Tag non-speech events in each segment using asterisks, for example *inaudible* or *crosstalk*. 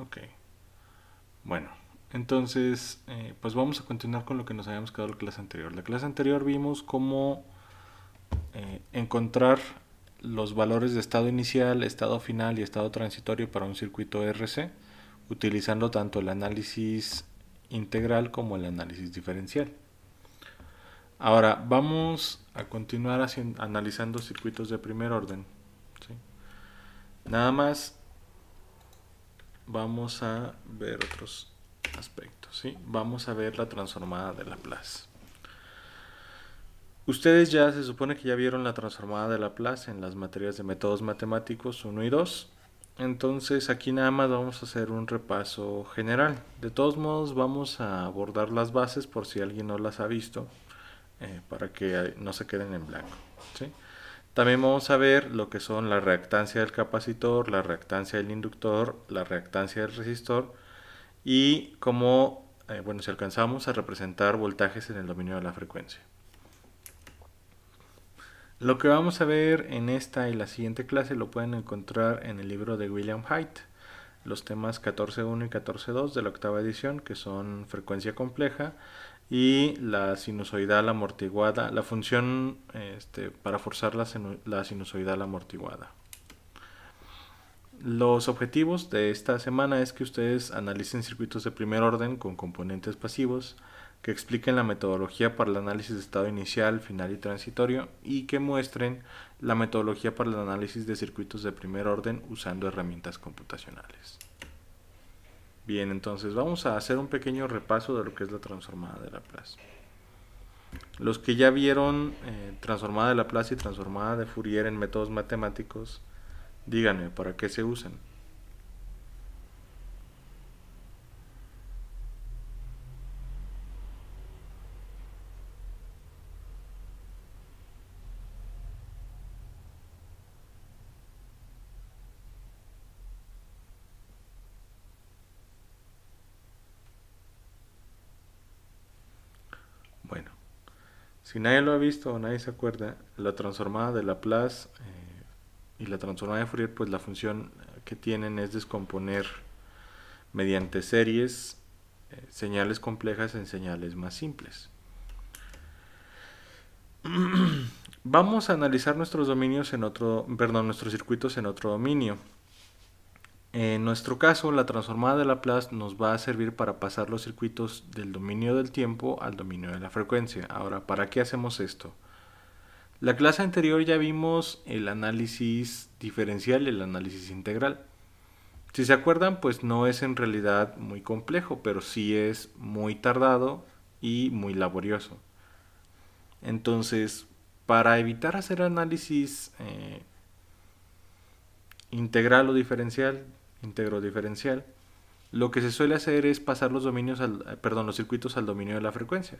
Ok. Bueno, entonces, eh, pues vamos a continuar con lo que nos habíamos quedado en la clase anterior. La clase anterior vimos cómo eh, encontrar los valores de estado inicial, estado final y estado transitorio para un circuito RC, utilizando tanto el análisis integral como el análisis diferencial. Ahora vamos a continuar analizando circuitos de primer orden. Nada más vamos a ver otros aspectos. ¿sí? Vamos a ver la transformada de Laplace. Ustedes ya se supone que ya vieron la transformada de Laplace en las materias de métodos matemáticos 1 y 2. Entonces aquí nada más vamos a hacer un repaso general. De todos modos vamos a abordar las bases por si alguien no las ha visto, eh, para que no se queden en blanco. También vamos a ver lo que son la reactancia del capacitor, la reactancia del inductor, la reactancia del resistor y cómo, eh, bueno, si alcanzamos a representar voltajes en el dominio de la frecuencia. Lo que vamos a ver en esta y la siguiente clase lo pueden encontrar en el libro de William Haidt, los temas 14.1 y 14.2 de la octava edición, que son frecuencia compleja y la sinusoidal amortiguada, la función este, para forzar la, la sinusoidal amortiguada. Los objetivos de esta semana es que ustedes analicen circuitos de primer orden con componentes pasivos, que expliquen la metodología para el análisis de estado inicial, final y transitorio y que muestren la metodología para el análisis de circuitos de primer orden usando herramientas computacionales. Bien, entonces vamos a hacer un pequeño repaso de lo que es la transformada de Laplace. Los que ya vieron eh, transformada de Laplace y transformada de Fourier en métodos matemáticos, díganme para qué se usan. Si nadie lo ha visto o nadie se acuerda, la transformada de Laplace eh, y la transformada de Fourier, pues la función que tienen es descomponer mediante series eh, señales complejas en señales más simples. *clears throat* Vamos a analizar nuestros dominios en otro, perdón, nuestros circuitos en otro dominio. En nuestro caso, la transformada de Laplace nos va a servir para pasar los circuitos del dominio del tiempo al dominio de la frecuencia. Ahora, ¿para qué hacemos esto? La clase anterior ya vimos el análisis diferencial y el análisis integral. Si se acuerdan, pues no es en realidad muy complejo, pero sí es muy tardado y muy laborioso. Entonces, para evitar hacer análisis eh, integral o diferencial, integro diferencial, lo que se suele hacer es pasar los dominios al, eh, perdón, los circuitos al dominio de la frecuencia.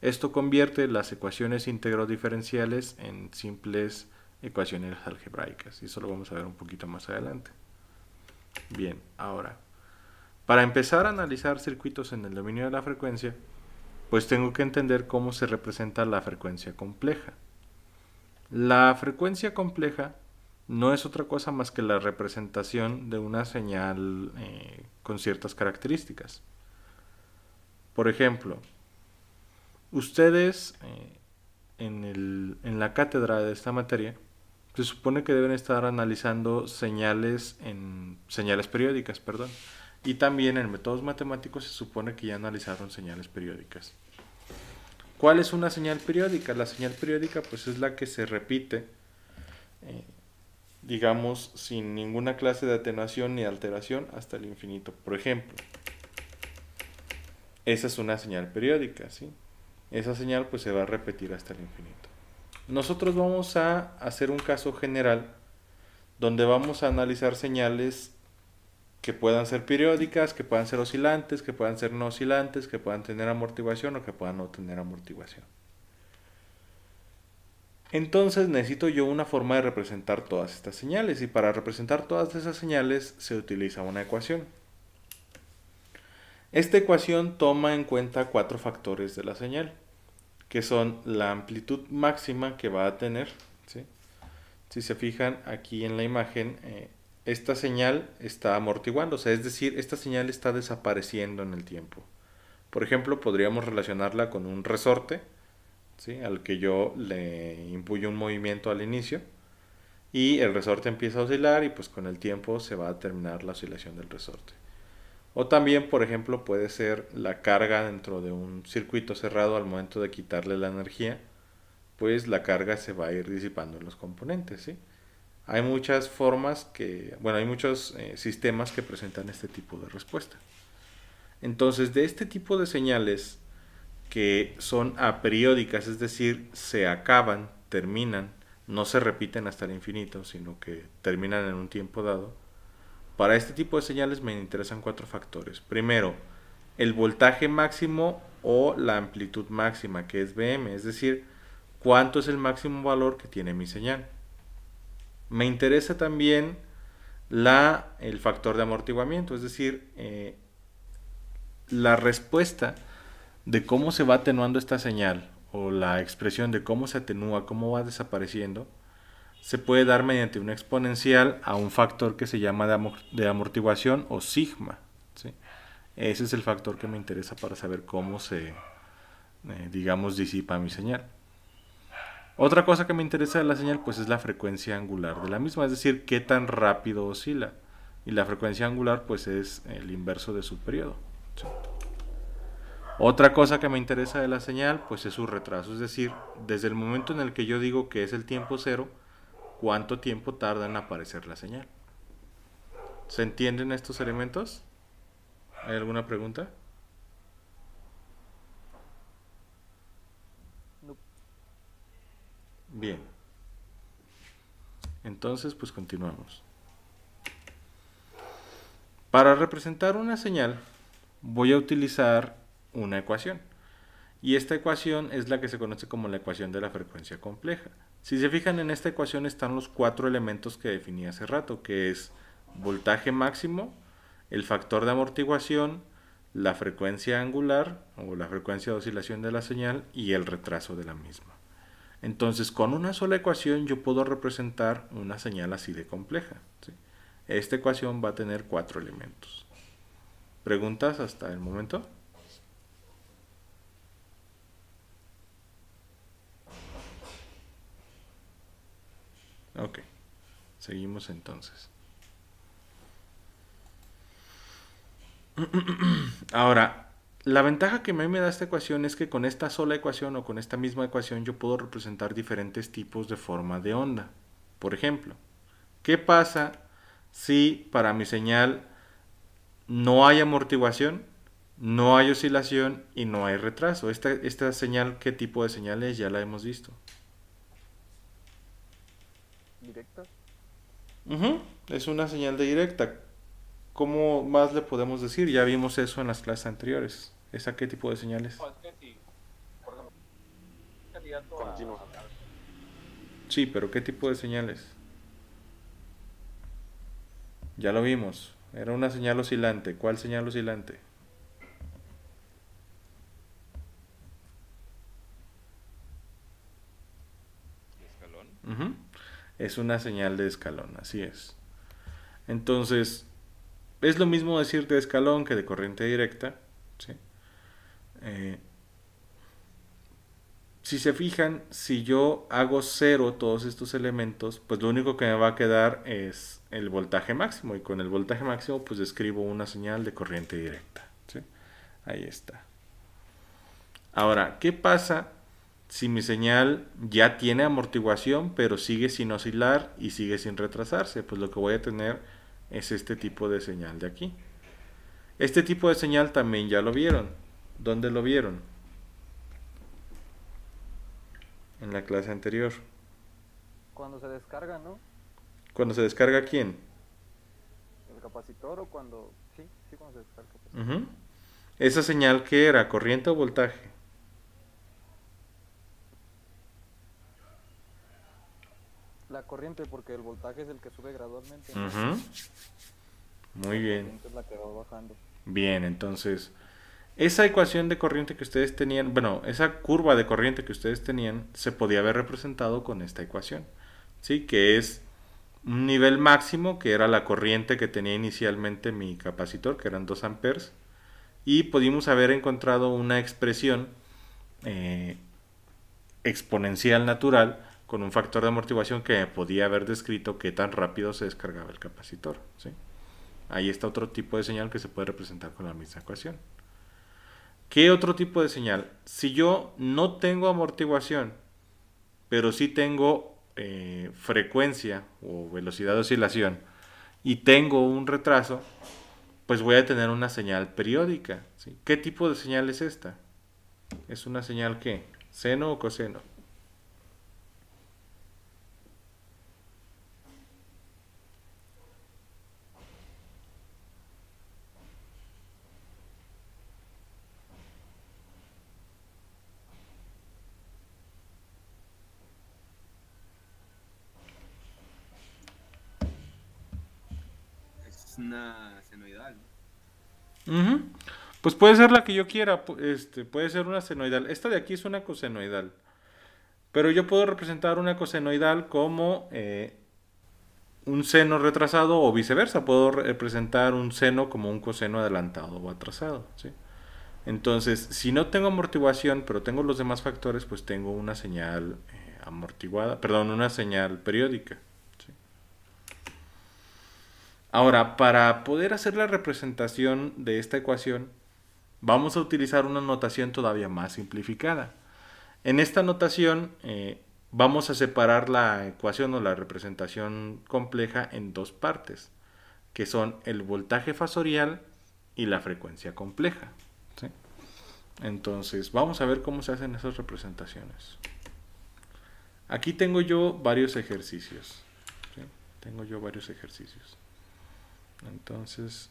Esto convierte las ecuaciones integro diferenciales en simples ecuaciones algebraicas y eso lo vamos a ver un poquito más adelante. Bien, ahora, para empezar a analizar circuitos en el dominio de la frecuencia, pues tengo que entender cómo se representa la frecuencia compleja. La frecuencia compleja no es otra cosa más que la representación de una señal eh, con ciertas características. Por ejemplo, ustedes eh, en, en, la cátedra de esta materia se supone que deben estar analizando señales en señales periódicas, perdón, y también en métodos matemáticos se supone que ya analizaron señales periódicas. ¿Cuál es una señal periódica? La señal periódica pues es la que se repite eh, digamos, sin ninguna clase de atenuación ni alteración hasta el infinito. Por ejemplo, esa es una señal periódica, ¿sí? Esa señal pues se va a repetir hasta el infinito. Nosotros vamos a hacer un caso general donde vamos a analizar señales que puedan ser periódicas, que puedan ser oscilantes, que puedan ser no oscilantes, que puedan tener amortiguación o que puedan no tener amortiguación. Entonces necesito yo una forma de representar todas estas señales y para representar todas esas señales se utiliza una ecuación. Esta ecuación toma en cuenta cuatro factores de la señal, que son la amplitud máxima que va a tener. Si se fijan aquí en la imagen, eh, esta señal está amortiguándose, es decir, esta señal está desapareciendo en el tiempo. Por ejemplo, podríamos relacionarla con un resorte, ¿sí? al que yo le impuyo un movimiento al inicio y el resorte empieza a oscilar y pues con el tiempo se va a terminar la oscilación del resorte. O también, por ejemplo, puede ser la carga dentro de un circuito cerrado al momento de quitarle la energía, pues la carga se va a ir disipando en los componentes, ¿sí? Hay muchas formas que, bueno, hay muchos eh, sistemas que presentan este tipo de respuesta. Entonces, de este tipo de señales que son aperiódicas, es decir, se acaban, terminan, no se repiten hasta el infinito, sino que terminan en un tiempo dado, para este tipo de señales me interesan cuatro factores. Primero, el voltaje máximo o la amplitud máxima, que es BM, es decir, cuánto es el máximo valor que tiene mi señal. Me interesa también la, el factor de amortiguamiento, es decir, eh, la respuesta de cómo se va atenuando esta señal o la expresión de cómo se atenúa, cómo va desapareciendo, se puede dar mediante una exponencial a un factor que se llama de, amortiguación o sigma. Ese es el factor que me interesa para saber cómo se, eh, digamos, disipa mi señal. Otra cosa que me interesa de la señal pues es la frecuencia angular de la misma, es decir, qué tan rápido oscila. Y la frecuencia angular pues es el inverso de su periodo. Otra cosa que me interesa de la señal pues es su retraso, es decir, desde el momento en el que yo digo que es el tiempo cero, cuánto tiempo tarda en aparecer la señal. ¿Se entienden estos elementos? ¿Hay alguna pregunta? Bien. Entonces, pues continuamos. Para representar una señal, voy a utilizar una ecuación. Y esta ecuación es la que se conoce como la ecuación de la frecuencia compleja. Si se fijan en esta ecuación están los cuatro elementos que definí hace rato, que es voltaje máximo, el factor de amortiguación, la frecuencia angular o la frecuencia de oscilación de la señal y el retraso de la misma. Entonces, con una sola ecuación yo puedo representar una señal así de compleja. Esta ecuación va a tener cuatro elementos. ¿Preguntas hasta el momento? Ok, seguimos entonces. *clears throat* Ahora, la ventaja que a mí me da esta ecuación es que con esta sola ecuación o con esta misma ecuación yo puedo representar diferentes tipos de forma de onda. Por ejemplo, ¿qué pasa si para mi señal no hay amortiguación, no hay oscilación y no hay retraso? Esta, esta señal, ¿qué tipo de señal es? Ya la hemos visto. ¿Directa? Es una señal de directa. ¿Cómo más le podemos decir? Ya vimos eso en las clases anteriores. ¿Esa qué tipo de señales? Sí, pero ¿qué tipo de señales? Ya lo vimos. Era una señal oscilante. ¿Cuál señal oscilante? escalón? Es una señal de escalón, así es. Entonces, es lo mismo decir de escalón que de corriente directa. ¿sí? Eh, si se fijan, si yo hago cero todos estos elementos, pues lo único que me va a quedar es el voltaje máximo. Y con el voltaje máximo, pues escribo una señal de corriente directa. Ahí está. Ahora, ¿qué pasa si mi señal ya tiene amortiguación, pero sigue sin oscilar y sigue sin retrasarse? Pues lo que voy a tener es este tipo de señal de aquí. Este tipo de señal también ya lo vieron ¿Dónde lo vieron? En la clase anterior. Cuando se descarga, ¿no? ¿Cuando se descarga quién? El capacitor o cuando... Sí, sí, cuando se descarga. Pues. ¿Esa señal qué era? ¿Corriente o voltaje? La corriente, porque el voltaje es el que sube gradualmente. Muy bien. La que va bajando. Bien, entonces esa ecuación de corriente que ustedes tenían, bueno, esa curva de corriente que ustedes tenían, se podía haber representado con esta ecuación, ¿sí? Que es un nivel máximo que era la corriente que tenía inicialmente mi capacitor, que eran 2 amperes, y pudimos haber encontrado una expresión eh, exponencial natural con un factor de amortiguación que podía haber descrito qué tan rápido se descargaba el capacitor. Ahí está otro tipo de señal que se puede representar con la misma ecuación. ¿Qué otro tipo de señal? Si yo no tengo amortiguación, pero sí tengo eh, frecuencia o velocidad de oscilación y tengo un retraso, pues voy a tener una señal periódica. ¿Qué tipo de señal es esta? ¿Es una señal qué? ¿Seno o coseno? Una senoidal. Pues puede ser la que yo quiera, este, puede ser una senoidal. Esta de aquí es una cosenoidal. Pero yo puedo representar una cosenoidal como eh, un seno retrasado o viceversa. Puedo representar un seno como un coseno adelantado o atrasado. Entonces, si no tengo amortiguación, pero tengo los demás factores, pues tengo una señal eh, amortiguada, perdón, una señal periódica. Ahora, para poder hacer la representación de esta ecuación, vamos a utilizar una notación todavía más simplificada. En esta notación eh, vamos a separar la ecuación o la representación compleja en dos partes, que son el voltaje fasorial y la frecuencia compleja. Entonces, vamos a ver cómo se hacen esas representaciones. Aquí tengo yo varios ejercicios. Tengo yo varios ejercicios. Entonces,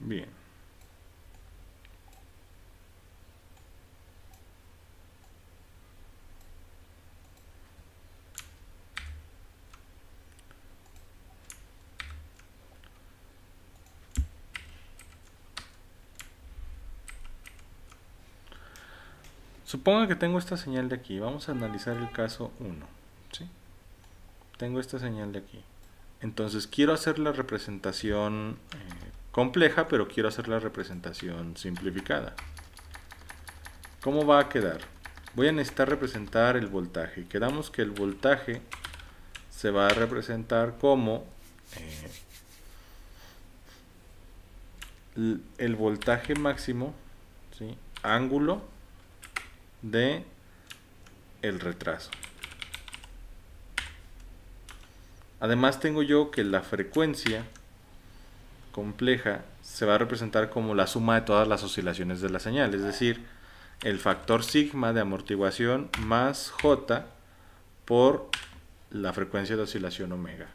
Bien. Suponga que tengo esta señal de aquí. Vamos a analizar el caso 1. ¿sí? Tengo esta señal de aquí. Entonces quiero hacer la representación eh, compleja, pero quiero hacer la representación simplificada. ¿Cómo va a quedar? Voy a necesitar representar el voltaje. Quedamos que el voltaje se va a representar como eh, el voltaje máximo, ¿sí? ángulo de el retraso. Además tengo yo que la frecuencia compleja se va a representar como la suma de todas las oscilaciones de la señal, es decir, el factor sigma de amortiguación más j por la frecuencia de oscilación omega.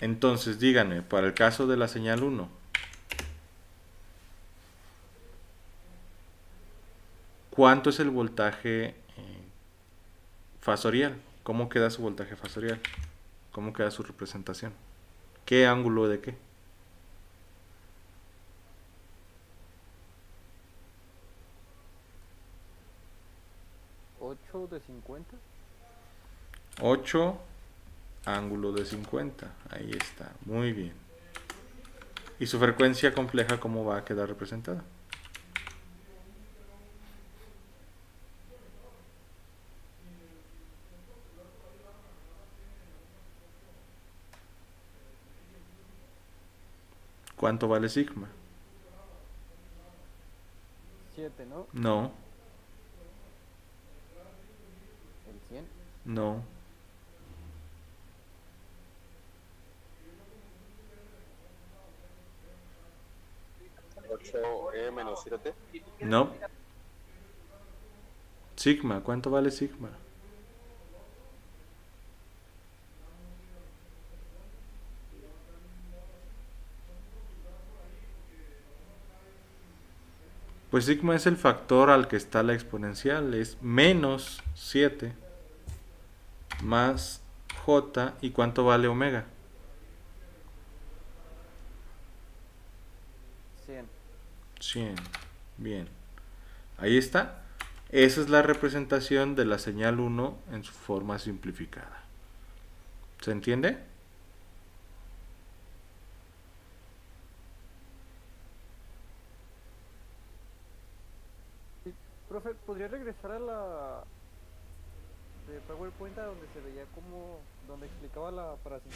Entonces, díganme, para el caso de la señal 1, ¿Cuánto es el voltaje eh, fasorial? ¿Cómo queda su voltaje fasorial? ¿Cómo queda su representación? ¿Qué ángulo de qué? ¿8 de 50? 8 ángulo de 50. Ahí está. Muy bien. ¿Y su frecuencia compleja cómo va a quedar representada? ¿Cuánto vale sigma? 7, ¿no? No. ¿El 100? No. ¿8E menos 7? No. Sigma, ¿cuánto vale sigma? Pues sigma es el factor al que está la exponencial, es menos 7 más j y cuánto vale omega. 100. 100. Bien. Ahí está. Esa es la representación de la señal 1 en su forma simplificada. ¿Se entiende? Sí, Profe, ¿podría regresar a la de PowerPoint a donde se veía como, donde explicaba la, para sim-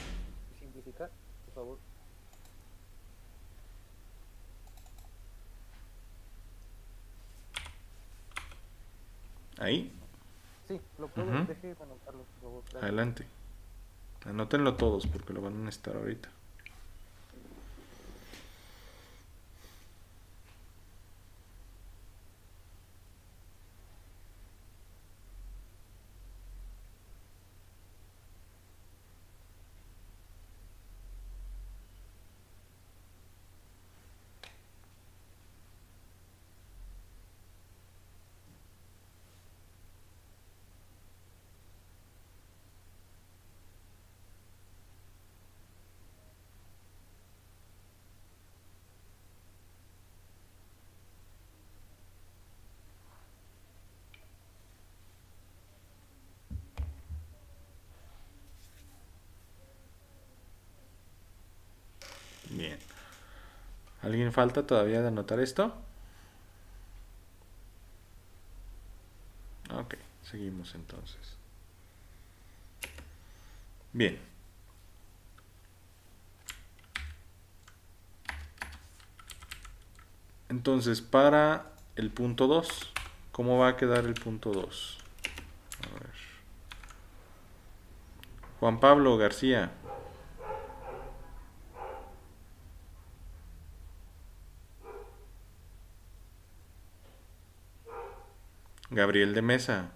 simplificar, por favor? Ahí. Sí, lo puedo, deje de anotarlo, por favor. gracias. Adelante. Anótenlo todos porque lo van a necesitar ahorita. Bien. ¿Alguien falta todavía de anotar esto? Ok, seguimos entonces. Bien. Entonces, para el punto 2, ¿cómo va a quedar el punto 2? A ver. Juan Pablo García. Gabriel de Mesa.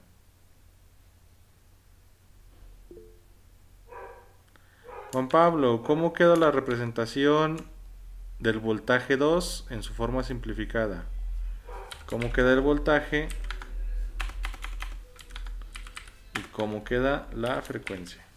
Juan Pablo, ¿cómo queda la representación del voltaje 2 en su forma simplificada? ¿Cómo queda el voltaje? ¿Y cómo queda la frecuencia?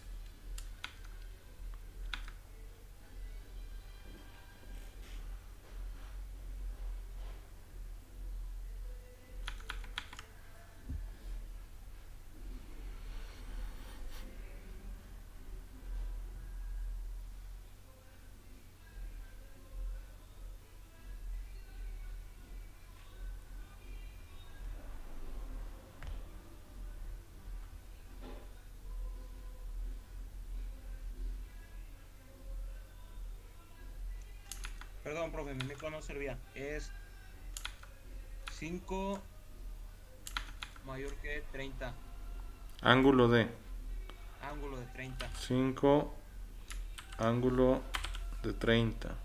Perdón, profe, mi micro no servía. Es 5 mayor que 30. Ángulo de Ángulo de 30. 5, ángulo de 30.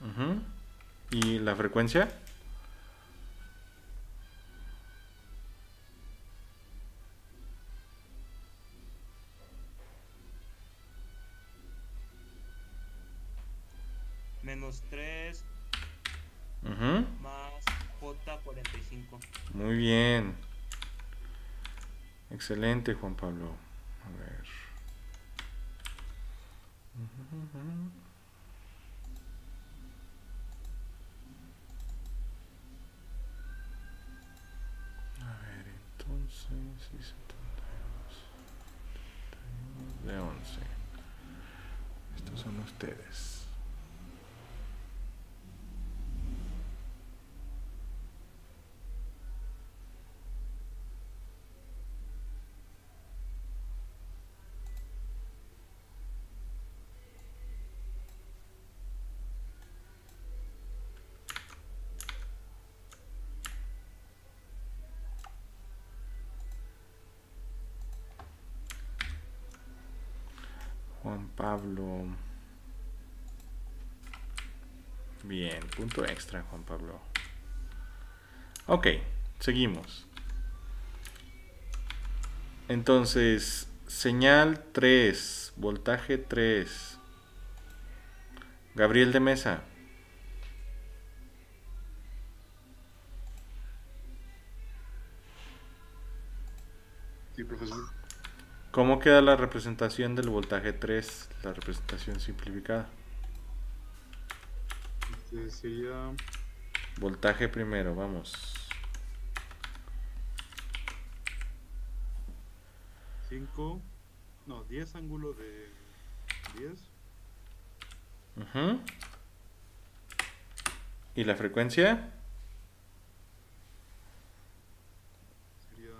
Ujú. ¿Y la frecuencia? Excelente, Juan Pablo. A ver. A ver, entonces. y 72, 71 De 11. Estos son ustedes. Juan Pablo. Bien, punto extra, Juan Pablo. Ok, seguimos. Entonces, señal 3, voltaje 3. Gabriel de Mesa. ¿Cómo queda la representación del voltaje 3, la representación simplificada? Este sería Voltaje primero, vamos. 5, no, 10 ángulo de 10. Ujú. ¿Y la frecuencia? Sería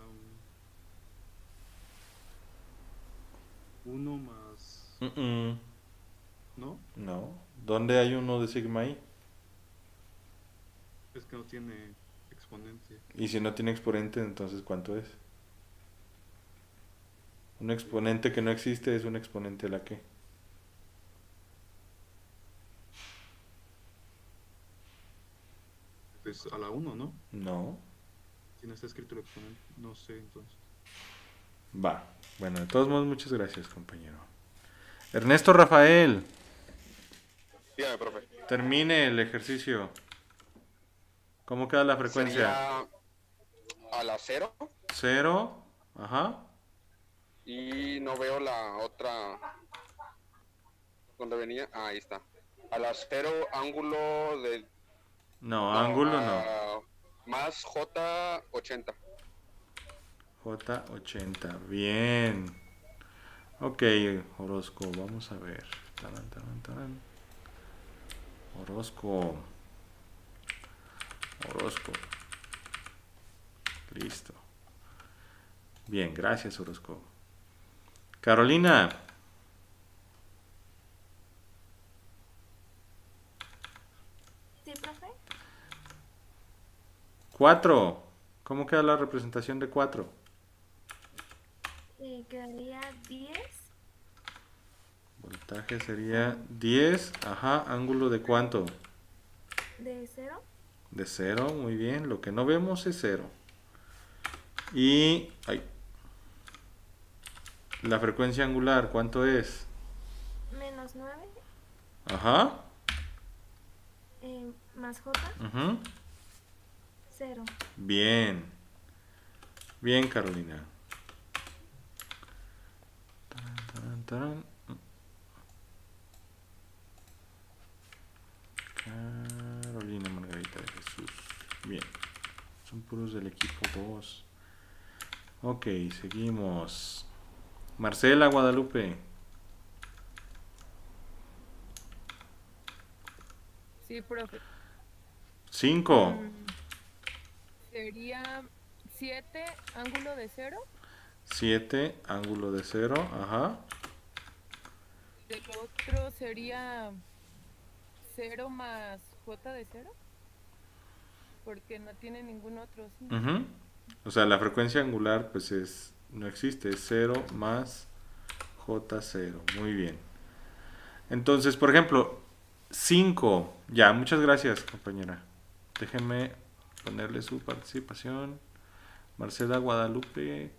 1 más... ¿No? No. ¿Dónde hay uno de sigma ahí? Es que no tiene exponente. Y si no tiene exponente, entonces ¿cuánto es? Un exponente que no existe es un exponente a la que. Pues a la 1, ¿no? No. Si no está escrito el exponente. No sé, entonces. Va. Bueno, de todos modos, muchas gracias, compañero. Ernesto Rafael, Dígame, profe. termine el ejercicio. ¿Cómo queda la frecuencia? Sería a la cero Cero. Ajá. y no veo la otra. ¿Dónde venía? Ah, ahí está. A la cero ángulo de. No, ángulo no. Más J80. J80. Bien. Ok, Orozco, vamos a ver. Tarán, tarán. Orozco. Orozco. Listo. Bien, gracias, Orozco. Carolina. Sí, profe. 4. ¿Cómo queda la representación de 4? Quedaría 10 Voltaje sería 10. Ajá, ángulo de cuánto? de 0. De 0, muy bien. Lo que no vemos es 0. Y... ay. La frecuencia angular, ¿cuánto es? Menos 9 Ajá. eh, más J, ujú. 0. Bien. Bien, Carolina. Tarán. Carolina Margarita de Jesús. Bien. Son puros del equipo 2. Ok, seguimos. Marcela Guadalupe. Sí, profe. 5. Mm, Sería 7 ángulo de 0. 7, ángulo de 0. Ajá. Del otro sería 0 más j de 0. Porque no tiene ningún otro. O sea, la frecuencia angular pues es no existe, es 0 más J0. Muy bien. Entonces, por ejemplo, 5. Ya, muchas gracias, compañera. Déjenme ponerle su participación. Marcela Guadalupe.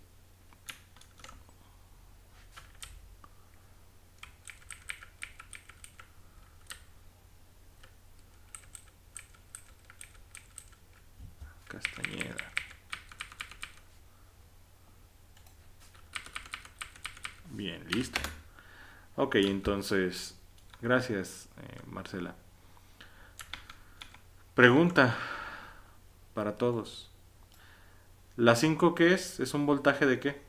Castañeda. Bien, listo. Ok, entonces, gracias, eh, Marcela. Pregunta para todos. ¿La 5 qué es? ¿Es un voltaje de qué?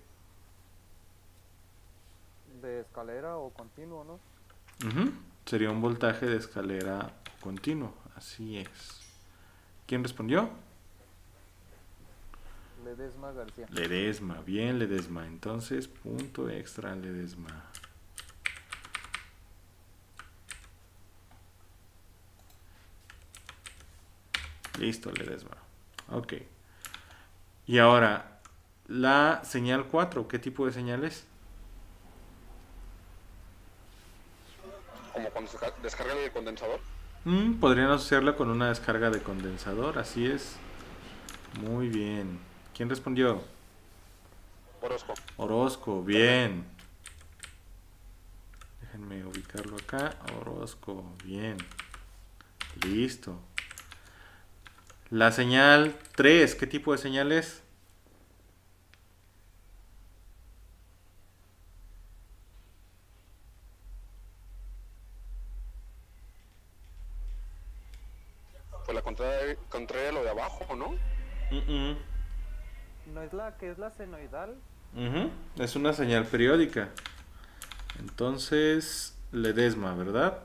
De escalera o continuo, ¿no? Sería un voltaje de escalera continuo, así es. ¿Quién respondió? Ledesma García. Ledesma, bien Ledesma. Entonces, punto extra Ledesma. Listo, Ledesma. Ok. Y ahora, la señal 4, ¿qué tipo de señal es? Como cuando se ca- descarga el condensador. Mm, podrían asociarla con una descarga de condensador, así es. Muy bien. ¿Quién respondió? Orozco. Orozco, bien. Déjenme ubicarlo acá. Orozco, bien. Listo. La señal 3, ¿qué tipo de señal es? Pues la contraria, contraria lo de abajo, ¿no? ¿No es la que es la senoidal? Es una señal periódica. Entonces, Ledesma, ¿verdad?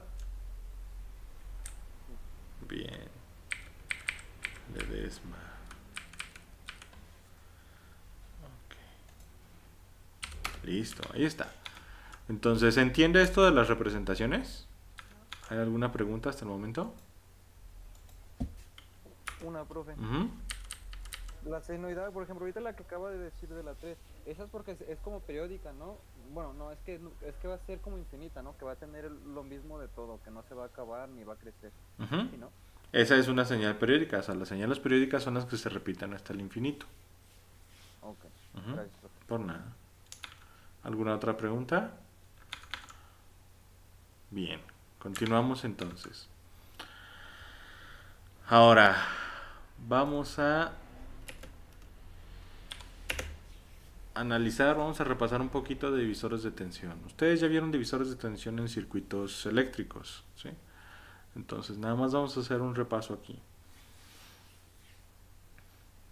Bien. Ledesma. Ok. Listo, ahí está. Entonces, ¿se entiende esto de las representaciones? ¿Hay alguna pregunta hasta el momento? Una, profe. Ujú. La senoidal, por ejemplo, ahorita la que acaba de decir de la 3, esa es porque es, es como periódica, ¿no? Bueno, no, es que es que va a ser como infinita, ¿no? Que va a tener lo mismo de todo, que no se va a acabar ni va a crecer, Ujú. ¿sí, no? Esa es una señal periódica. O sea, las señales periódicas son las que se repiten hasta el infinito. Ok, gracias. Por nada. ¿Alguna otra pregunta? Bien, continuamos entonces. Ahora, vamos a analizar, vamos a repasar un poquito de divisores de tensión. Ustedes ya vieron divisores de tensión en circuitos eléctricos, ¿sí? Entonces, nada más vamos a hacer un repaso aquí.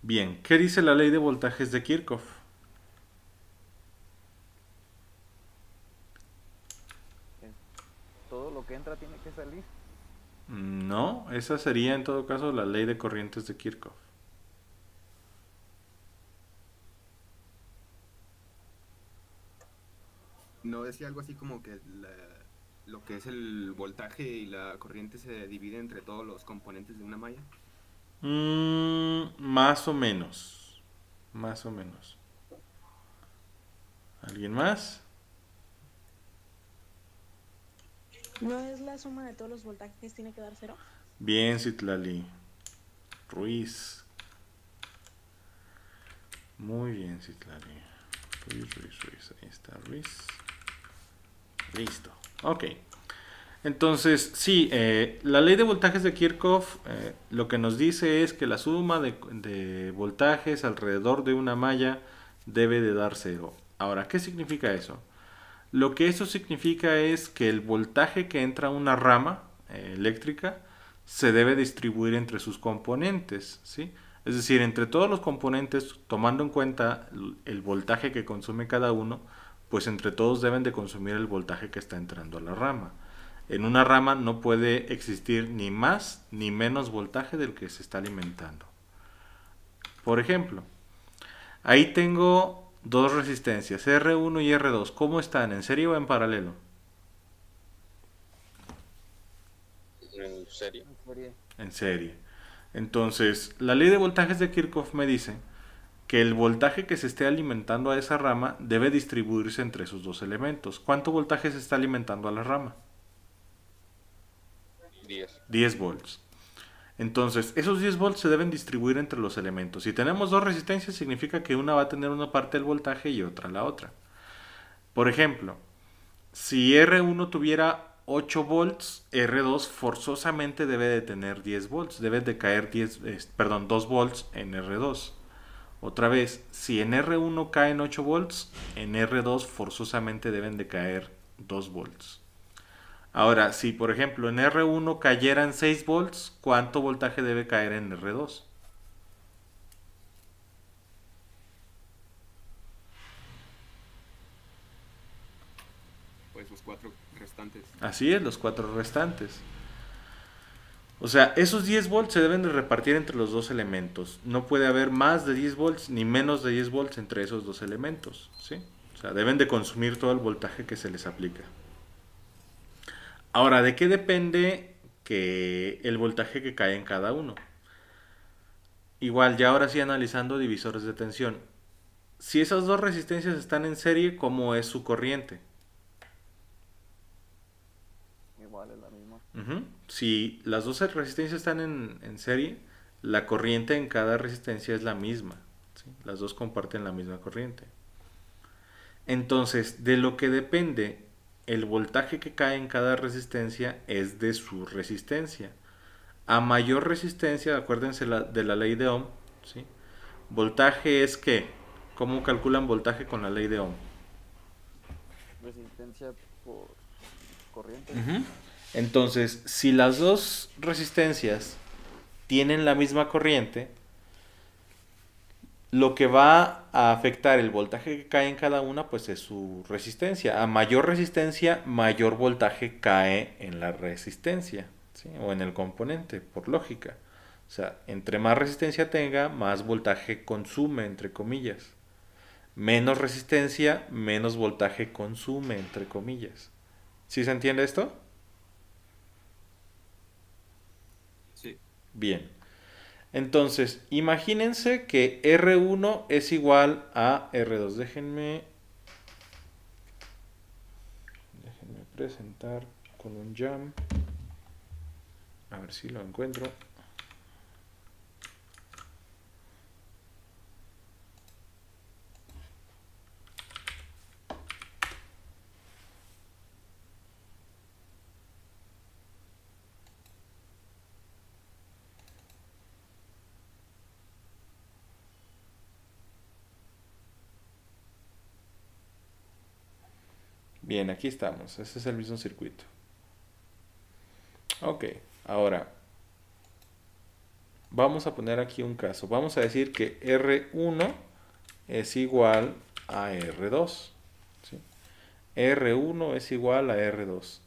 Bien, ¿qué dice la ley de voltajes de Kirchhoff? Todo lo que entra tiene que salir. No, esa sería en todo caso la ley de corrientes de Kirchhoff. ¿No decía algo así como que la- lo que es el voltaje y la corriente se divide entre todos los componentes de una malla? Mm, más o menos. Más o menos. ¿Alguien más? ¿No es la suma de todos los voltajes tiene que dar cero? Bien, Citlali. Ruiz. Muy bien, Citlali. Ruiz, Ruiz, Ruiz. Ahí está Ruiz. Listo. Ok. Entonces, sí, eh, la ley de voltajes de Kirchhoff eh, lo que nos dice es que la suma de, voltajes alrededor de una malla debe de dar cero. Ahora, ¿qué significa eso? Lo que eso significa es que el voltaje que entra a una rama eh, eléctrica se debe distribuir entre sus componentes, ¿sí? Es decir, entre todos los componentes, tomando en cuenta el voltaje que consume cada uno, pues entre todos deben de consumir el voltaje que está entrando a la rama. En una rama no puede existir ni más ni menos voltaje del que se está alimentando. Por ejemplo, ahí tengo dos resistencias, R1 y R2. ¿Cómo están? ¿En serie o en paralelo? En serie. En serie. Entonces, la ley de voltajes de Kirchhoff me dice que el voltaje que se esté alimentando a esa rama debe distribuirse entre esos dos elementos. ¿Cuánto voltaje se está alimentando a la rama? 10. 10 volts. Entonces, esos 10 volts se deben distribuir entre los elementos. Si tenemos dos resistencias, significa que una va a tener una parte del voltaje y otra la otra. Por ejemplo, si R1 tuviera 8 volts, R2 forzosamente debe de tener 10 volts. Debe de caer 10, eh, perdón, 2 volts en R2. Otra vez, si en R1 caen 8 volts, en R2 forzosamente deben de caer 2 volts. Ahora, si por ejemplo en R1 cayeran 6 volts, ¿cuánto voltaje debe caer en R2? Pues los cuatro restantes. Así es, los cuatro restantes. O sea, esos 10 volts se deben de repartir entre los dos elementos. No puede haber más de 10 volts ni menos de 10 volts entre esos dos elementos. ¿sí? O sea, deben de consumir todo el voltaje que se les aplica. Ahora, ¿de qué depende que el voltaje que cae en cada uno? Igual, ya ahora sí analizando divisores de tensión. Si esas dos resistencias están en serie, ¿cómo es su corriente? Igual es la misma. Ujú. Si las dos resistencias están en, en serie, la corriente en cada resistencia es la misma. ¿sí? Las dos comparten la misma corriente. Entonces, de lo que depende el voltaje que cae en cada resistencia es de su resistencia. A mayor resistencia, acuérdense la- de la ley de Ohm, ¿sí? voltaje es que, ¿cómo calculan voltaje con la ley de Ohm? Resistencia por corriente. Entonces, si las dos resistencias tienen la misma corriente, lo que va a afectar el voltaje que cae en cada una, pues es su resistencia. A mayor resistencia, mayor voltaje cae en la resistencia, o en el componente, por lógica. O sea, entre más resistencia tenga, más voltaje consume, entre comillas. Menos resistencia, menos voltaje consume, entre comillas. ¿Sí se entiende esto? Bien. Entonces, imagínense que R1 es igual a R2. Déjenme, déjenme presentar con un jump. A ver si lo encuentro. Bien, aquí estamos. Ese es el mismo circuito. Ok, ahora vamos a poner aquí un caso. Vamos a decir que R1 es igual a R2. ¿sí? R1 es igual a R2.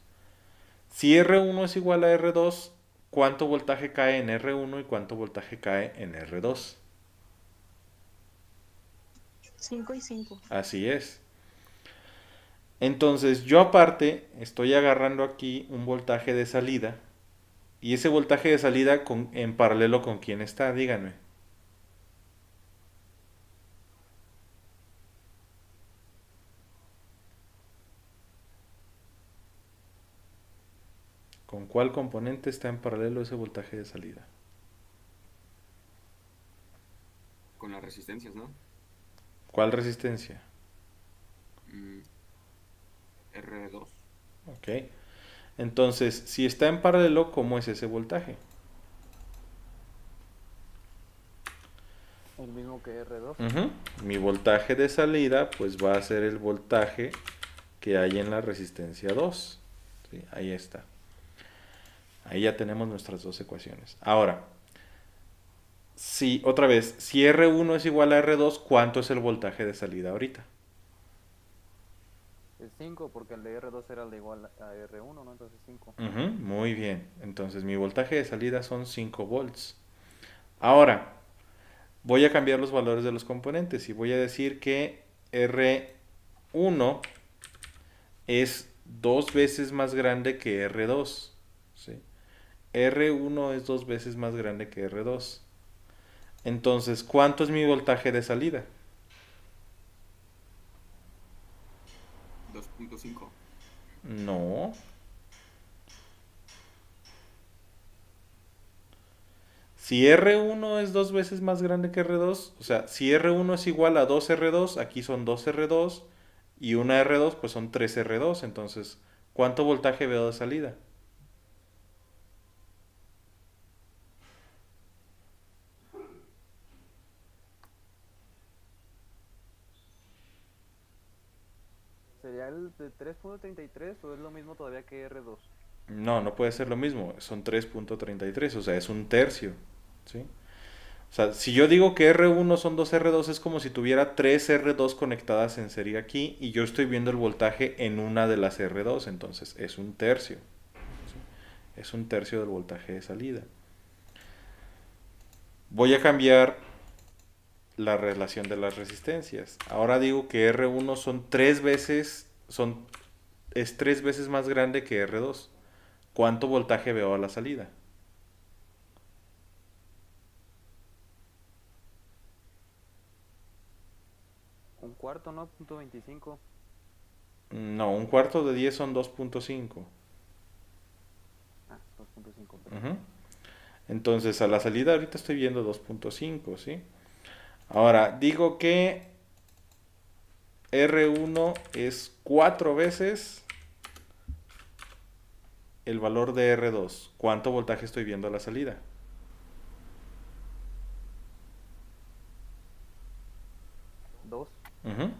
Si R1 es igual a R2, ¿cuánto voltaje cae en R1 y cuánto voltaje cae en R2? 5 y 5. Así es. Entonces yo aparte estoy agarrando aquí un voltaje de salida y ese voltaje de salida con, en paralelo con quién está, díganme. ¿Con cuál componente está en paralelo ese voltaje de salida? Con las resistencias, ¿no? ¿Cuál resistencia? Mm, R2. Ok. Entonces, si está en paralelo, ¿cómo es ese voltaje? El mismo que R2. Ujú. Mi voltaje de salida, pues va a ser el voltaje que hay en la resistencia 2. ¿sí? Ahí está. Ahí ya tenemos nuestras dos ecuaciones. Ahora, si, otra vez, si R1 es igual a R2, ¿cuánto es el voltaje de salida ahorita? El 5, porque el de R2 era el de igual a R1, ¿no? Entonces 5. Ujú, muy bien. Entonces mi voltaje de salida son 5 volts. Ahora, voy a cambiar los valores de los componentes y voy a decir que R1 es dos veces más grande que R2. ¿sí? R1 es dos veces más grande que R2. Entonces, ¿cuánto es mi voltaje de salida? 2.5. No. Si R1 es dos veces más grande que R2, o sea, si R1 es igual a 2R2, aquí son 2R2 y una R2, pues son 3R2. Entonces, ¿cuánto voltaje veo de salida? ¿Sería el de 3.33 o es lo mismo todavía que R2? No, no puede ser lo mismo. Son 3.33, o sea, es un tercio. ¿sí? O sea, si yo digo que R1 son 2 R2, es como si tuviera 3 R2 conectadas en serie aquí y yo estoy viendo el voltaje en una de las R2, entonces es un tercio. Es un tercio del voltaje de salida. Voy a cambiar la relación de las resistencias. Ahora digo que R1 son tres veces, son, es tres veces más grande que R2. ¿Cuánto voltaje veo a la salida? Un cuarto, ¿no? Punto 25. No, un cuarto de 10 son 2.5. Ah, 2.5. Ujú. Entonces, a la salida ahorita estoy viendo 2.5, ¿sí? Ahora, digo que R1 es cuatro veces el valor de R2. ¿Cuánto voltaje estoy viendo a la salida? Dos. Ujú,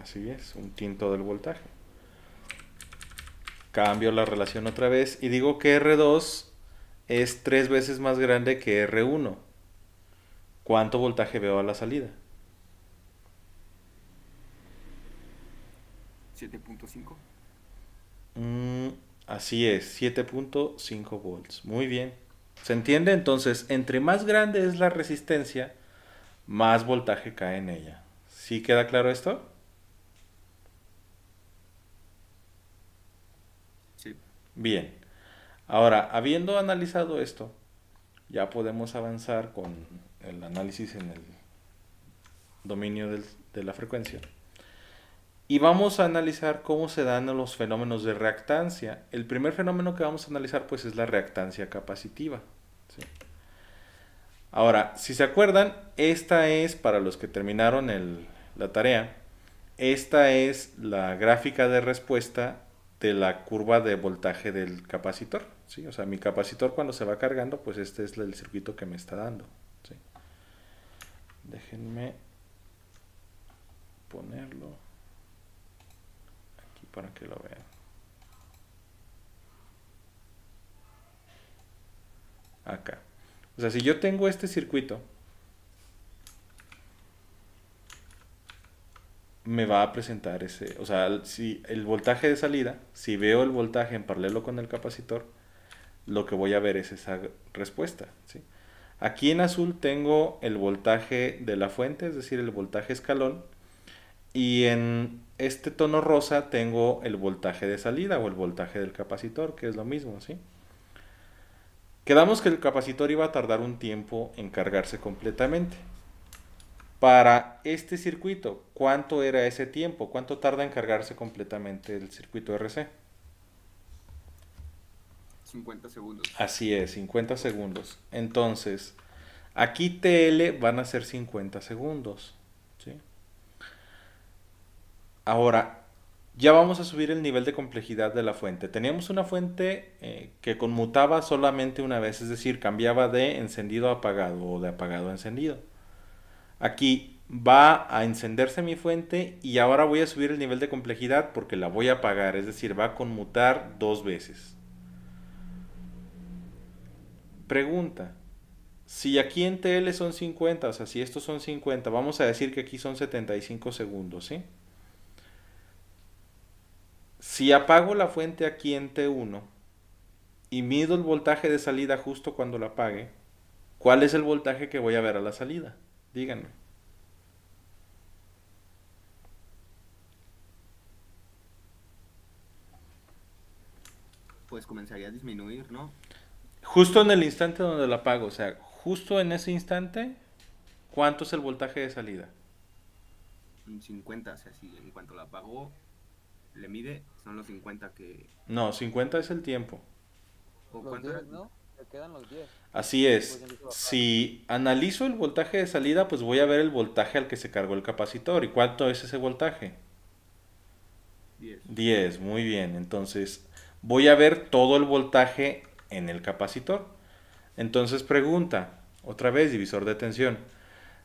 Así es, un quinto del voltaje. Cambio la relación otra vez y digo que R2 es tres veces más grande que R1. ¿Cuánto voltaje veo a la salida? 7.5. Mm, así es, 7.5 volts. Muy bien. ¿Se entiende? Entonces, entre más grande es la resistencia, más voltaje cae en ella. ¿Sí queda claro esto? Sí. Bien. Ahora, habiendo analizado esto, ya podemos avanzar con el análisis en el dominio del- de la frecuencia. Y vamos a analizar cómo se dan los fenómenos de reactancia. El primer fenómeno que vamos a analizar pues es la reactancia capacitiva. Ahora, si se acuerdan, esta es, para los que terminaron el- la tarea, esta es la gráfica de respuesta de la curva de voltaje del capacitor. ¿sí? O sea, mi capacitor cuando se va cargando, pues este es el circuito que me está dando. Déjenme ponerlo para que lo vean. Acá. O sea, si yo tengo este circuito, me va a presentar ese, o sea, si el voltaje de salida, si veo el voltaje en paralelo con el capacitor, lo que voy a ver es esa respuesta. Aquí en azul tengo el voltaje de la fuente, es decir, el voltaje escalón, y en este tono rosa tengo el voltaje de salida o el voltaje del capacitor, que es lo mismo, ¿sí? Quedamos que el capacitor iba a tardar un tiempo en cargarse completamente. Para este circuito, ¿cuánto era ese tiempo? ¿Cuánto tarda en cargarse completamente el circuito RC? 50 segundos. Así es, 50 segundos. Entonces, aquí TL van a ser 50 segundos. Ahora, ya vamos a subir el nivel de complejidad de la fuente. Teníamos una fuente eh, que conmutaba solamente una vez, es decir, cambiaba de encendido a apagado o de apagado a encendido. Aquí va a encenderse mi fuente y ahora voy a subir el nivel de complejidad porque la voy a apagar, es decir, va a conmutar dos veces. Pregunta. Si aquí en TL son 50, o sea, si estos son 50, vamos a decir que aquí son 75 segundos, ¿sí? Si apago la fuente aquí en T1 y mido el voltaje de salida justo cuando la apague, ¿cuál es el voltaje que voy a ver a la salida? Díganme. Pues comenzaría a disminuir, ¿no? Justo en el instante donde la apago, o sea, justo en ese instante, ¿cuánto es el voltaje de salida? Un 50, o sea, si en cuanto la apagó, le mide, son los 50 que... No, 50 es el tiempo. ¿O Los cuánto 10, era? ¿no? Te quedan los 10. Así es. Pues bajar. Si analizo el voltaje de salida, pues voy a ver el voltaje al que se cargó el capacitor. ¿Y cuánto es ese voltaje? 10. 10, muy bien. Entonces, voy a ver todo el voltaje en el capacitor. Entonces, pregunta, otra vez, divisor de tensión.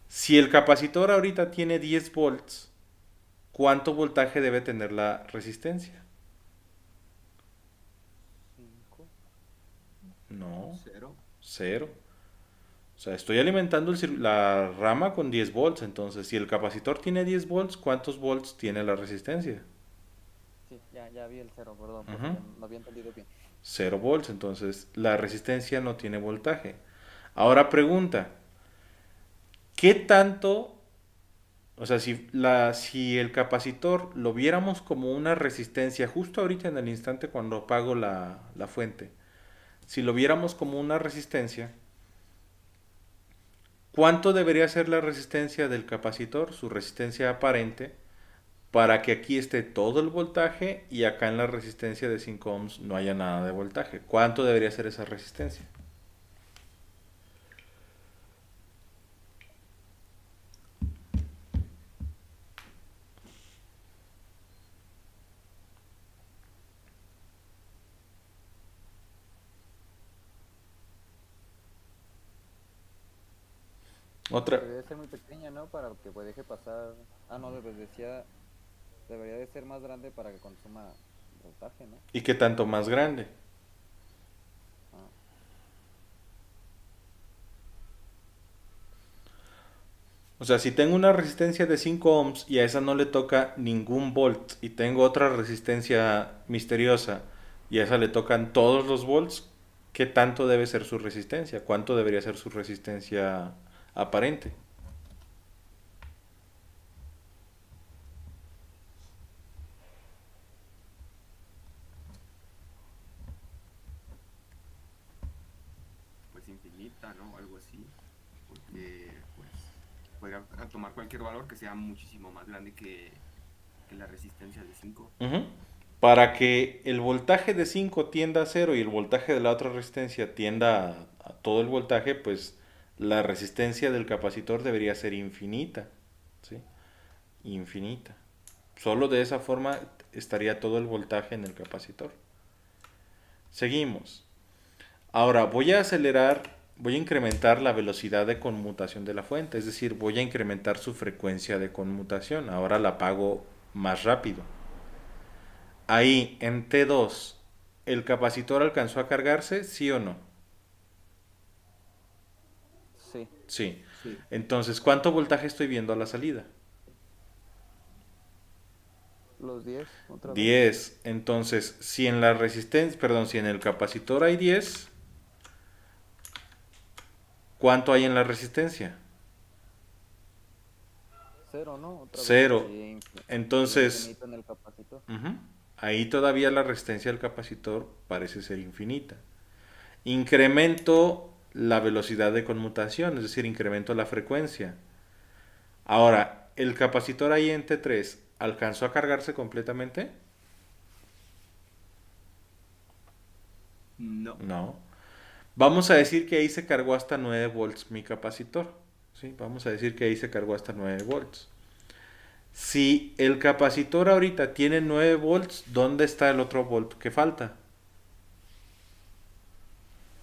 Si el capacitor ahorita tiene 10 volts, ¿cuánto voltaje debe tener la resistencia? 5. No, Cero. cero. O sea, estoy alimentando el la rama con 10 volts. Entonces, si el capacitor tiene 10 volts, ¿cuántos volts tiene la resistencia? Sí, ya, ya vi el 0, perdón, porque Ujú. no había entendido bien. 0 volts, entonces la resistencia no tiene voltaje. Ahora pregunta, ¿qué tanto, o sea, si, la, si el capacitor lo viéramos como una resistencia justo ahorita en el instante cuando apago la, la fuente, si lo viéramos como una resistencia, ¿cuánto debería ser la resistencia del capacitor, su resistencia aparente, para que aquí esté todo el voltaje y acá en la resistencia de 5 ohms no haya nada de voltaje. ¿Cuánto debería ser esa resistencia? Otra. Debería ser muy pequeña, ¿no? Para que pues, deje pasar. Ah, no, pues decía. Debería de ser más grande para que consuma voltaje, ¿no? ¿Y qué tanto más grande? Ah. O sea, si tengo una resistencia de 5 ohms y a esa no le toca ningún volt y tengo otra resistencia misteriosa y a esa le tocan todos los volts, ¿qué tanto debe ser su resistencia? ¿Cuánto debería ser su resistencia aparente? Pues infinita, ¿no? Algo así. Porque, pues, podría a tomar cualquier valor que sea muchísimo más grande que, que la resistencia de 5. Ujú. Para que el voltaje de 5 tienda a 0 y el voltaje de la otra resistencia tienda a, a todo el voltaje, pues la resistencia del capacitor debería ser infinita. ¿sí? Infinita. Solo de esa forma estaría todo el voltaje en el capacitor. Seguimos. Ahora voy a acelerar, voy a incrementar la velocidad de conmutación de la fuente, es decir, voy a incrementar su frecuencia de conmutación. Ahora la pago más rápido. Ahí, en T2, ¿el capacitor alcanzó a cargarse? ¿Sí o no? Sí. Entonces, ¿cuánto voltaje estoy viendo a la salida? Los 10, otra vez. 10. Entonces, si en la resistencia, perdón, si en el capacitor hay 10, ¿cuánto hay en la resistencia? Cero, ¿no? Otra Cero. Entonces- infinito en el capacitor. Ujú. Ahí todavía la resistencia del capacitor parece ser infinita. Incremento la velocidad de conmutación, es decir, incremento la frecuencia. Ahora, ¿el capacitor ahí en T3 alcanzó a cargarse completamente? No. No. Vamos a decir que ahí se cargó hasta 9 volts mi capacitor. ¿sí? Vamos a decir que ahí se cargó hasta 9 volts. Si el capacitor ahorita tiene 9 volts, ¿dónde está el otro volt que falta?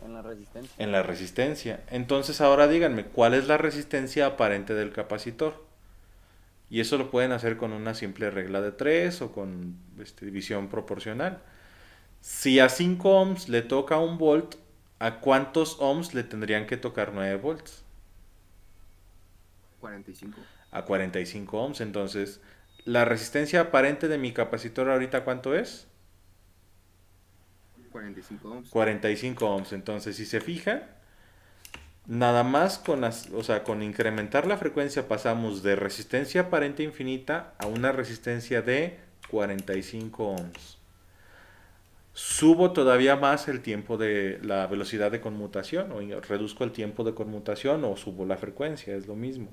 En la resistencia. En la resistencia. Entonces ahora díganme, ¿cuál es la resistencia aparente del capacitor? Y eso lo pueden hacer con una simple regla de 3 o con este, división proporcional. Si a 5 ohms le toca un volt, ¿a cuántos ohms le tendrían que tocar 9 volts? 45. A 45 ohms. Entonces, ¿la resistencia aparente de mi capacitor ahorita cuánto es? 45 ohms. 45 ohms. Entonces, si se fija, nada más con, as- o sea, con incrementar la frecuencia pasamos de resistencia aparente infinita a una resistencia de 45 ohms. Subo todavía más el tiempo de la velocidad de conmutación o reduzco el tiempo de conmutación o subo la frecuencia, es lo mismo.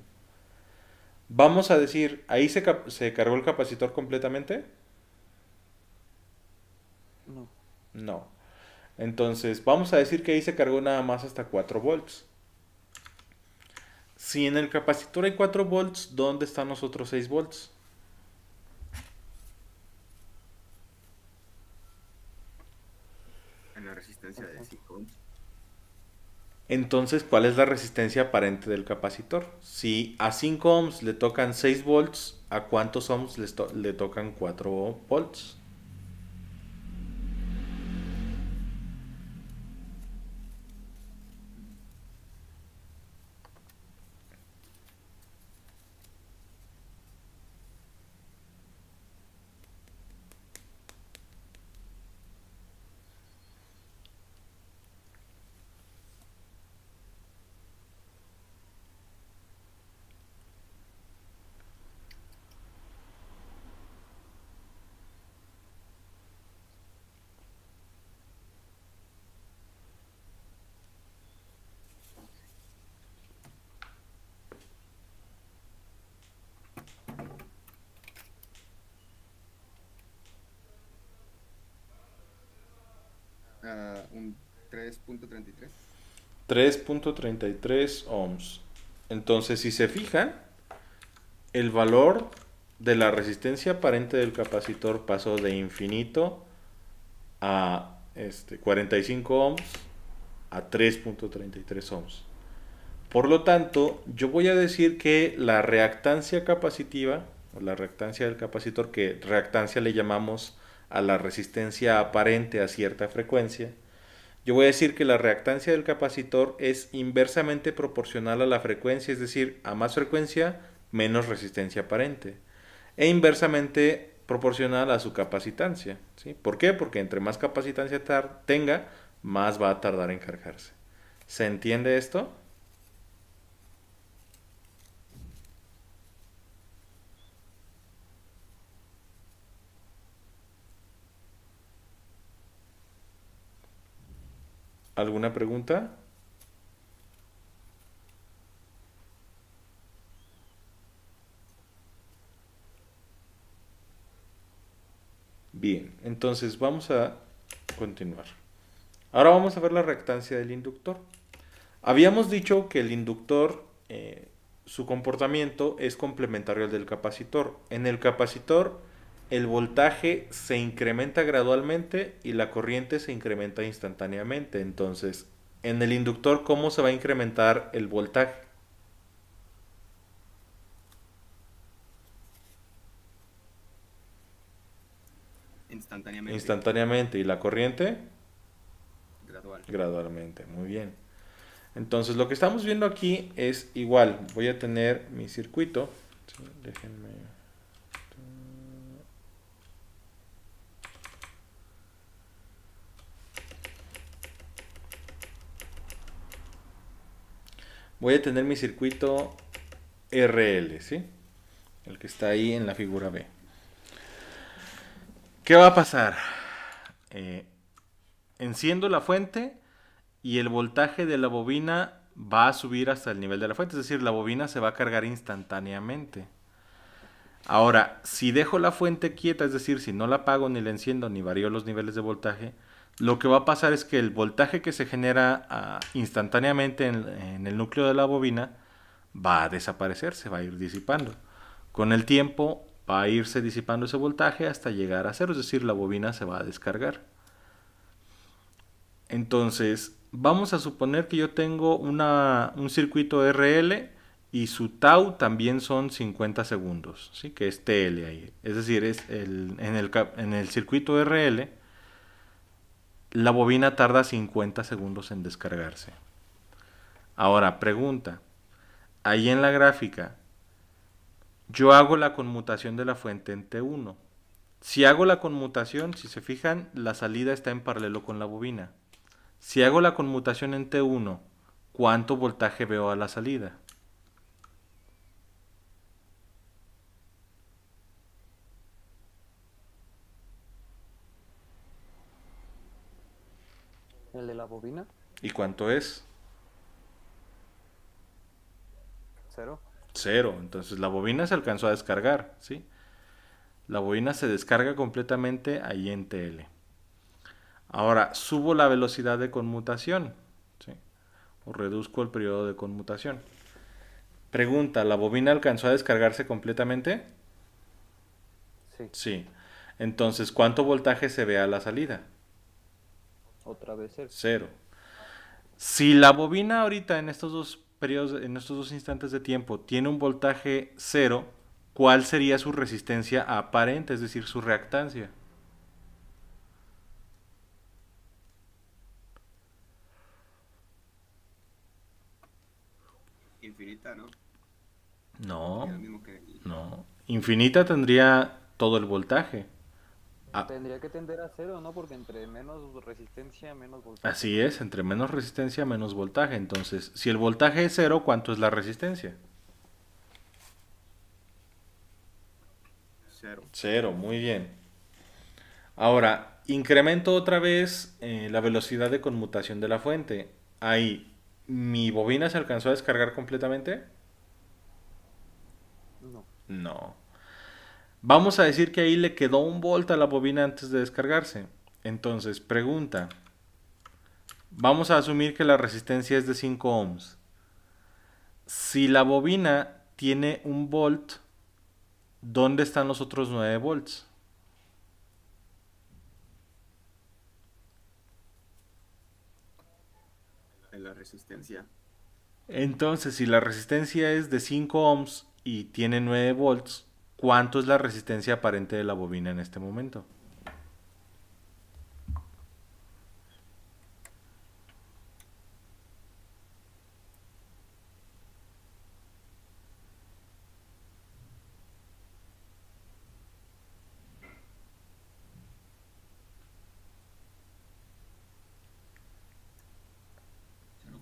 Vamos a decir, ¿ahí se, se cargó el capacitor completamente? No. No. Entonces, vamos a decir que ahí se cargó nada más hasta 4 volts. Si en el capacitor hay 4 volts, ¿dónde están los otros 6 volts? En la resistencia de 5 ohms. Entonces, ¿cuál es la resistencia aparente del capacitor? Si a 5 ohms le tocan 6 volts, ¿a cuántos ohms to- le tocan 4 volts? Ah, un 3.33. 3.33 ohms. Entonces, si se fijan, el valor de la resistencia aparente del capacitor pasó de infinito a este, 45 ohms a 3.33 ohms. Por lo tanto, yo voy a decir que la reactancia capacitiva, o la reactancia del capacitor, que reactancia le llamamos a la resistencia aparente a cierta frecuencia, yo voy a decir que la reactancia del capacitor es inversamente proporcional a la frecuencia, es decir, a más frecuencia, menos resistencia aparente. E inversamente proporcional a su capacitancia. ¿sí? ¿Por qué? Porque entre más capacitancia tenga, más va a tardar en cargarse. ¿Se entiende esto? ¿Alguna pregunta? Bien, entonces vamos a continuar. Ahora vamos a ver la reactancia del inductor. Habíamos dicho que el inductor, eh, su comportamiento es complementario al del capacitor. En el capacitor, el voltaje se incrementa gradualmente y la corriente se incrementa instantáneamente. Entonces, en el inductor, ¿cómo se va a incrementar el voltaje? Instantáneamente. Instantáneamente. ¿Y la corriente? Gradual. Gradualmente. Muy bien. Entonces, lo que estamos viendo aquí es igual. Voy a tener mi circuito. Sí, déjenme. Voy a tener mi circuito RL, ¿sí? El que está ahí en la figura B. ¿Qué va a pasar? Eh, enciendo la fuente y el voltaje de la bobina va a subir hasta el nivel de la fuente, es decir, la bobina se va a cargar instantáneamente. Ahora, si dejo la fuente quieta, es decir, si no la apago ni la enciendo ni varío los niveles de voltaje, lo que va a pasar es que el voltaje que se genera ah, instantáneamente en, el núcleo de la bobina va a desaparecer, se va a ir disipando. Con el tiempo va a irse disipando ese voltaje hasta llegar a cero, es decir, la bobina se va a descargar. Entonces, vamos a suponer que yo tengo un circuito RL y su tau también son 50 segundos, ¿sí? que es TL ahí. Es decir, es en, el, en el circuito RL la bobina tarda 50 segundos en descargarse. Ahora, pregunta. Ahí en la gráfica, yo hago la conmutación de la fuente en T1. Si hago la conmutación, si se fijan, la salida está en paralelo con la bobina. Si hago la conmutación en T1, ¿cuánto voltaje veo a la salida? La bobina? ¿Y cuánto es? Cero. Cero. Entonces la bobina se alcanzó a descargar, ¿sí? La bobina se descarga completamente ahí en TL. Ahora, subo la velocidad de conmutación, ¿sí? O reduzco el periodo de conmutación. Pregunta, ¿la bobina alcanzó a descargarse completamente? Sí. Sí. Entonces, ¿cuánto voltaje se ve a la salida? Otra vez cero. Cero. Si la bobina ahorita en estos dos periodos, en estos dos instantes de tiempo, tiene un voltaje cero, ¿cuál sería su resistencia aparente, es decir, su reactancia? Infinita, ¿no? No. No. Infinita tendría todo el voltaje. Ah. Tendría que tender a cero, ¿no? Porque entre menos resistencia, menos voltaje. Así es, entre menos resistencia, menos voltaje. Entonces, si el voltaje es cero, ¿cuánto es la resistencia? Cero. Cero, muy bien. Ahora, incremento otra vez eh, la velocidad de conmutación de la fuente. Ahí, ¿mi bobina se alcanzó a descargar completamente? No. No. Vamos a decir que ahí le quedó un volt a la bobina antes de descargarse. Entonces, pregunta. Vamos a asumir que la resistencia es de 5 ohms. Si la bobina tiene un volt, ¿dónde están los otros 9 volts? En la resistencia. Entonces, si la resistencia es de 5 ohms y tiene 9 volts, ¿Cuánto es la resistencia aparente de la bobina en este momento?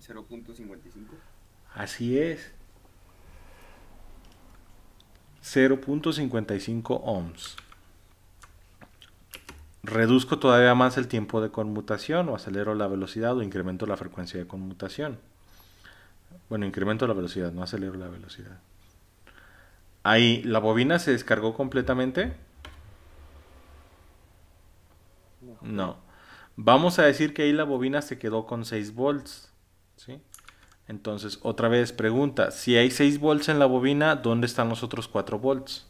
¿0.55? Así es. 0.55 ohms. Reduzco todavía más el tiempo de conmutación o acelero la velocidad o incremento la frecuencia de conmutación. Bueno, incremento la velocidad, no acelero la velocidad. Ahí, ¿la bobina se descargó completamente? No. Vamos a decir que ahí la bobina se quedó con 6 volts. ¿sí? Entonces, otra vez pregunta, si hay 6 volts en la bobina, ¿dónde están los otros 4 volts?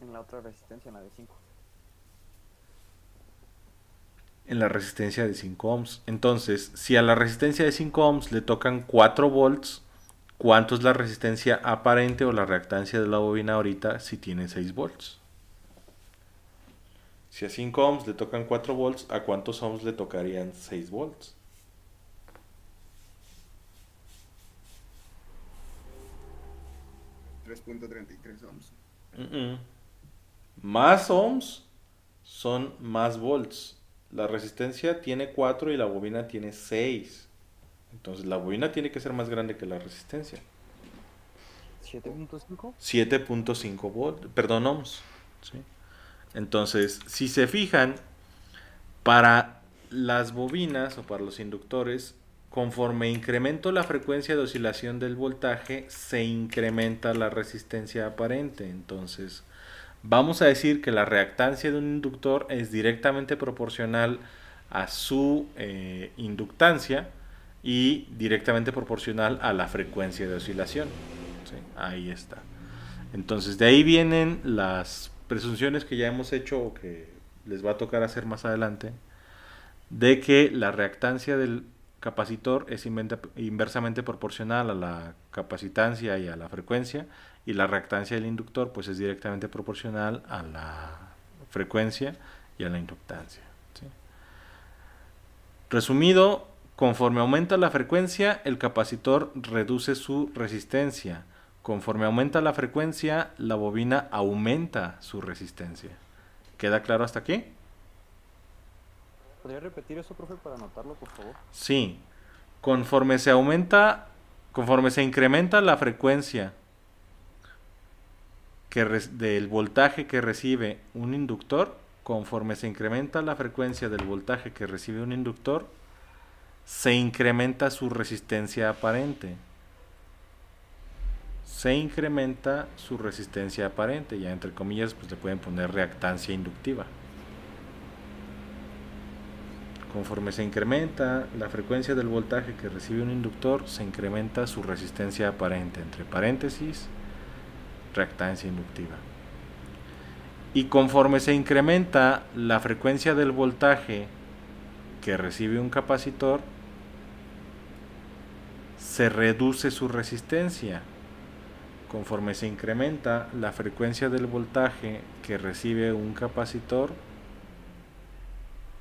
En la otra resistencia, en la de 5. En la resistencia de 5 ohms. Entonces, si a la resistencia de 5 ohms le tocan 4 volts, ¿cuánto es la resistencia aparente o la reactancia de la bobina ahorita si tiene 6 volts? Si a 5 ohms le tocan 4 volts, ¿a cuántos ohms le tocarían 6 volts? $3.33 ohms. Mm, mm. Más ohms son más volts. La resistencia tiene 4 y la bobina tiene 6. Entonces la bobina tiene que ser más grande que la resistencia. 7.5. 7.5 volts, perdón, ohms. ¿sí? Entonces, si se fijan, para las bobinas o para los inductores, conforme incremento la frecuencia de oscilación del voltaje, se incrementa la resistencia aparente. Entonces, vamos a decir que la reactancia de un inductor es directamente proporcional a su eh, inductancia y directamente proporcional a la frecuencia de oscilación. Ahí está. Entonces, de ahí vienen las presunciones que ya hemos hecho o que les va a tocar hacer más adelante, de que la reactancia del capacitor es inversamente proporcional a la capacitancia y a la frecuencia, y la reactancia del inductor pues es directamente proporcional a la frecuencia y a la inductancia. Resumido, conforme aumenta la frecuencia, el capacitor reduce su resistencia. Conforme aumenta la frecuencia, la bobina aumenta su resistencia. ¿Queda claro hasta aquí? ¿Podría repetir eso, profe, para anotarlo, por favor? Sí. Conforme se aumenta, conforme se incrementa la frecuencia que del voltaje que recibe un inductor, conforme se incrementa la frecuencia del voltaje que recibe un inductor, se incrementa su resistencia aparente se incrementa su resistencia aparente, ya entre comillas pues le pueden poner reactancia inductiva. Conforme se incrementa la frecuencia del voltaje que recibe un inductor, se incrementa su resistencia aparente, entre paréntesis, reactancia inductiva. Y conforme se incrementa la frecuencia del voltaje que recibe un capacitor, se reduce su resistencia, conforme se incrementa la frecuencia del voltaje que recibe un capacitor,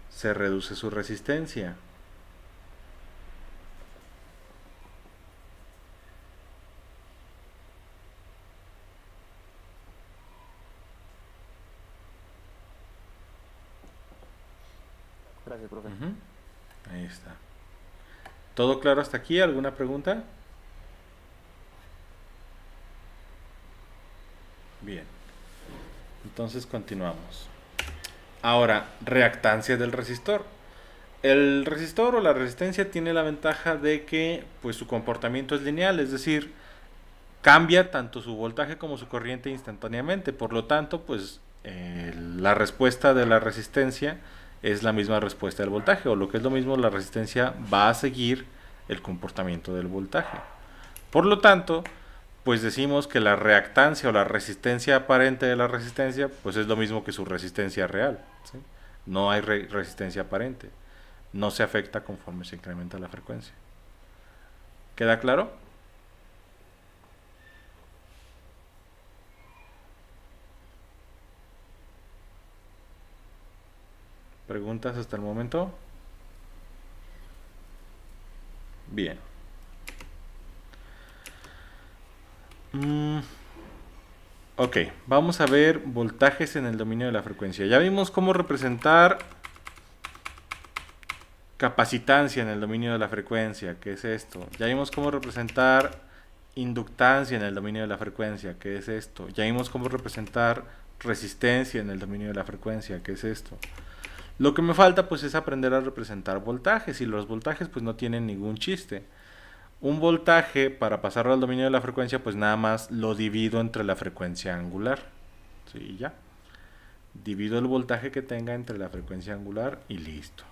se reduce su resistencia. Gracias, profe. Ahí está. ¿Todo claro hasta aquí? ¿Alguna pregunta? Bien. Entonces continuamos. Ahora, reactancia del resistor. El resistor o la resistencia tiene la ventaja de que pues su comportamiento es lineal, es decir, cambia tanto su voltaje como su corriente instantáneamente. Por lo tanto, pues eh, la respuesta de la resistencia es la misma respuesta del voltaje, o lo que es lo mismo, la resistencia va a seguir el comportamiento del voltaje. Por lo tanto, pues decimos que la reactancia o la resistencia aparente de la resistencia, pues es lo mismo que su resistencia real. No hay re- resistencia aparente. No se afecta conforme se incrementa la frecuencia. ¿Queda claro? ¿Preguntas hasta el momento? Bien. Mm, ok, vamos a ver voltajes en el dominio de la frecuencia. Ya vimos cómo representar capacitancia en el dominio de la frecuencia, que es esto. Ya vimos cómo representar inductancia en el dominio de la frecuencia, que es esto. Ya vimos cómo representar resistencia en el dominio de la frecuencia, que es esto. Lo que me falta pues es aprender a representar voltajes y los voltajes pues no tienen ningún chiste. Un voltaje para pasarlo al dominio de la frecuencia pues nada más lo divido entre la frecuencia angular. Sí, ya. Divido el voltaje que tenga entre la frecuencia angular y listo.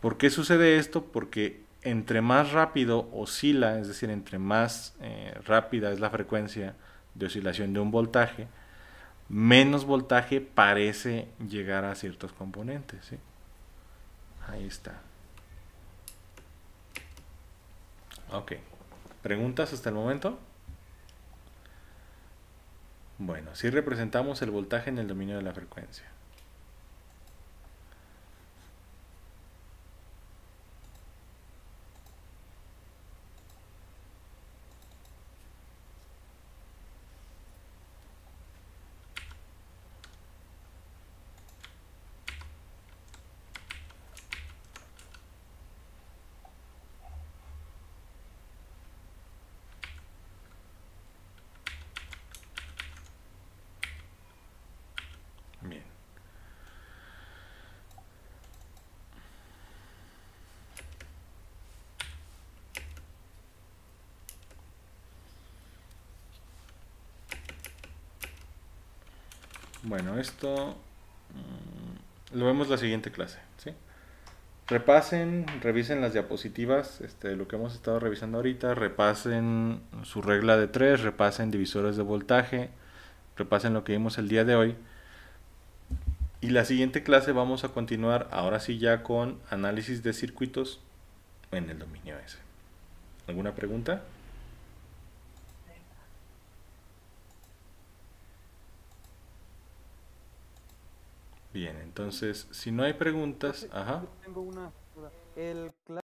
¿Por qué sucede esto? Porque entre más rápido oscila, es decir, entre más eh, rápida es la frecuencia de oscilación de un voltaje, menos voltaje parece llegar a ciertos componentes. ¿sí? Ahí está. Ok. ¿Preguntas hasta el momento? Bueno, si representamos el voltaje en el dominio de la frecuencia. Bien. Bueno, esto mm, lo vemos la siguiente clase. ¿sí? Repasen, revisen las diapositivas, este, lo que hemos estado revisando ahorita, repasen su regla de tres, repasen divisores de voltaje, repasen lo que vimos el día de hoy. Y la siguiente clase vamos a continuar ahora sí ya con análisis de circuitos en el dominio S. ¿Alguna pregunta? Bien, entonces si no hay preguntas, ajá. Tengo una. El